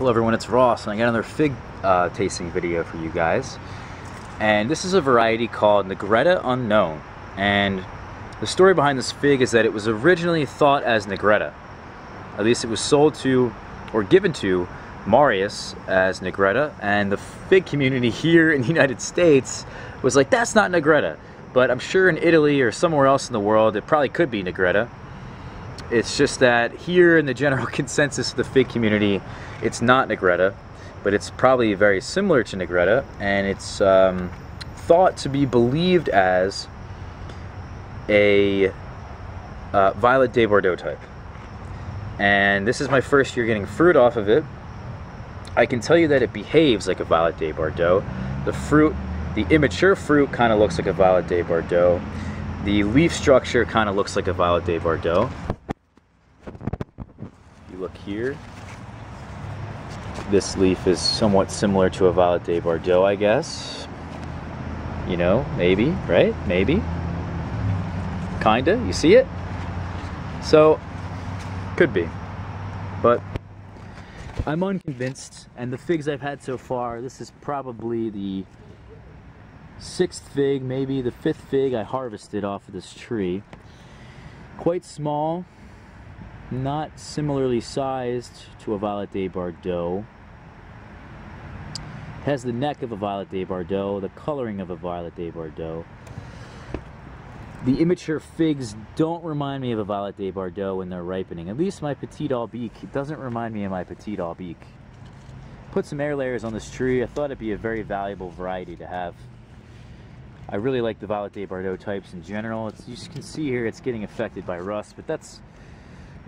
Hello everyone, it's Ross and I got another fig uh, tasting video for you guys. And this is a variety called Negretta Unknown. And the story behind this fig is that it was originally thought as Negretta. At least it was sold to, or given to, Marius as Negretta. And the fig community here in the United States was like, that's not Negretta. But I'm sure in Italy or somewhere else in the world, it probably could be Negretta. It's just that here in the general consensus of the fig community, it's not Negretta, but it's probably very similar to Negretta, and it's um, thought to be believed as a uh, Violet de Bordeaux type. And this is my first year getting fruit off of it. I can tell you that it behaves like a Violet de Bordeaux. The fruit, the immature fruit kind of looks like a Violet de Bordeaux. The leaf structure kind of looks like a Violet de Bordeaux look here, this leaf is somewhat similar to a Violet de Bordeaux, I guess. You know, maybe, right? Maybe. Kinda, you see it? So, could be. But I'm unconvinced, and the figs I've had so far, this is probably the sixth fig, maybe the fifth fig I harvested off of this tree. Quite small, not similarly sized to a Violet de Bordeaux. Has the neck of a Violet de Bordeaux, the coloring of a Violet de Bordeaux. The immature figs don't remind me of a Violet de Bordeaux when they're ripening. At least my Petite Aubique doesn't remind me of my Petite Aubique. Put some air layers on this tree. I thought it'd be a very valuable variety to have. I really like the Violet de Bordeaux types in general. It's, you can see here it's getting affected by rust, but that's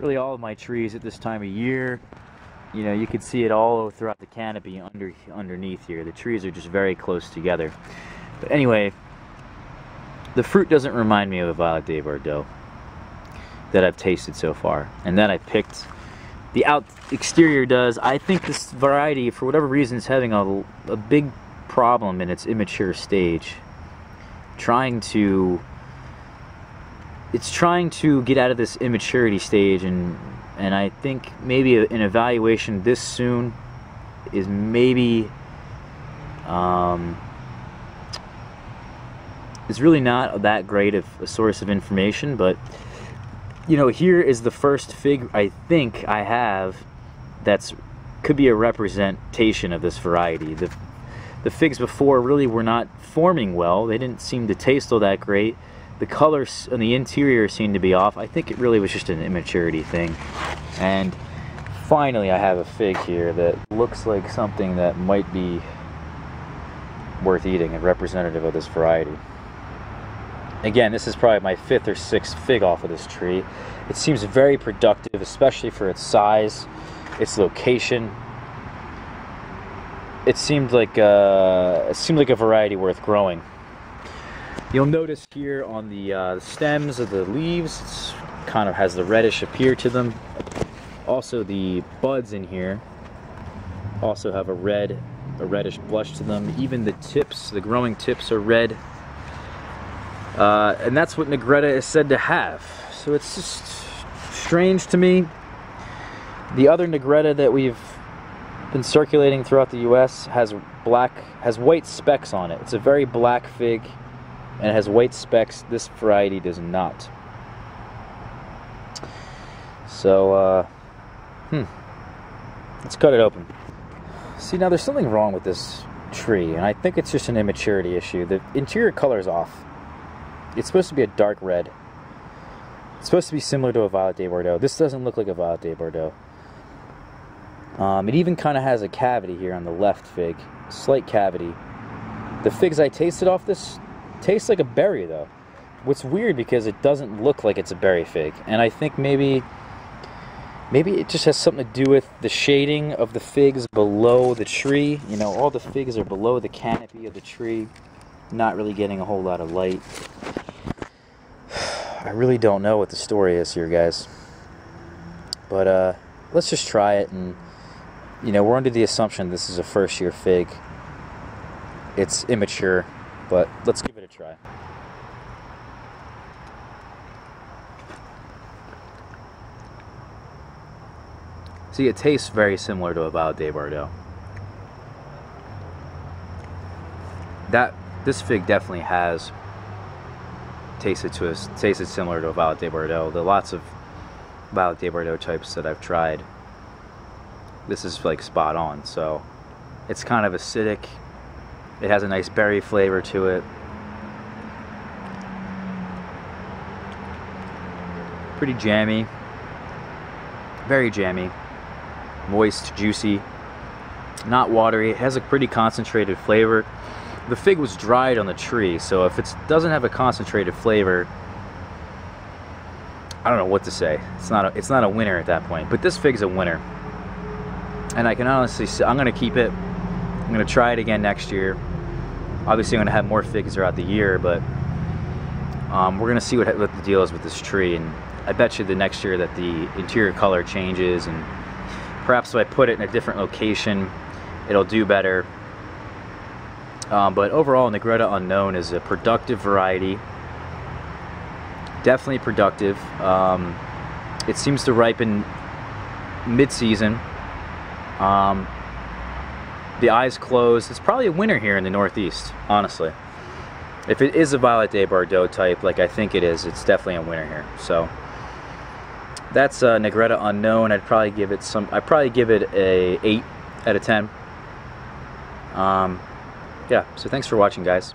really all of my trees at this time of year. You know, you can see it all throughout the canopy under underneath here. The trees are just very close together. But anyway, the fruit doesn't remind me of a Violet de Bordeaux that I've tasted so far. And then I picked the out exterior does. I think this variety, for whatever reason, is having a, a big problem in its immature stage. Trying to it's trying to get out of this immaturity stage and and I think maybe an evaluation this soon is maybe um, it's really not that great of a source of information but you know here is the first fig I think I have that's could be a representation of this variety. The the figs before really were not forming well. They didn't seem to taste all that great the colors on the interior seem to be off. I think it really was just an immaturity thing. And finally I have a fig here that looks like something that might be worth eating and representative of this variety. Again, this is probably my fifth or sixth fig off of this tree. It seems very productive, especially for its size, its location. It seemed like uh, it seemed like a variety worth growing. You'll notice here on the uh, stems of the leaves, it's kind of has the reddish appear to them. Also the buds in here also have a red, a reddish blush to them. Even the tips, the growing tips are red. Uh, and that's what Negretta is said to have. So it's just strange to me. The other Negretta that we've been circulating throughout the US has black, has white specks on it. It's a very black fig and it has white specks. This variety does not. So, uh, hmm. Let's cut it open. See, now there's something wrong with this tree, and I think it's just an immaturity issue. The interior color is off. It's supposed to be a dark red. It's supposed to be similar to a Violet de Bordeaux. This doesn't look like a Violet de Bordeaux. Um, it even kind of has a cavity here on the left fig, slight cavity. The figs I tasted off this Tastes like a berry though. What's weird because it doesn't look like it's a berry fig. And I think maybe maybe it just has something to do with the shading of the figs below the tree. You know, all the figs are below the canopy of the tree, not really getting a whole lot of light. I really don't know what the story is here, guys. But uh, let's just try it. And, you know, we're under the assumption this is a first year fig. It's immature, but let's give it try. See, it tastes very similar to a Violet de Bordeaux. That this fig definitely has tasted to us tasted similar to a Violet de Bordeaux. Are lots of Violet de Bordeaux types that I've tried. This is like spot on. So it's kind of acidic. It has a nice berry flavor to it. Pretty jammy. Very jammy. Moist, juicy. Not watery. It has a pretty concentrated flavor. The fig was dried on the tree, so if it doesn't have a concentrated flavor, I don't know what to say. It's not a, it's not a winner at that point. But this fig's a winner. And I can honestly say, I'm going to keep it. I'm going to try it again next year. Obviously, I'm going to have more figs throughout the year, but um, we're going to see what, what the deal is with this tree. And I bet you the next year that the interior color changes and perhaps if I put it in a different location, it'll do better. Um, but overall, Negretta Unknown is a productive variety. Definitely productive. Um, it seems to ripen mid-season. Um, the eyes closed. It's probably a winter here in the Northeast, honestly. If it is a Violet de Bordeaux type, like I think it is, it's definitely a winter here. So that's uh, Negretta Unknown. I'd probably give it some. I'd probably give it a eight out of ten. Um, yeah. So thanks for watching, guys.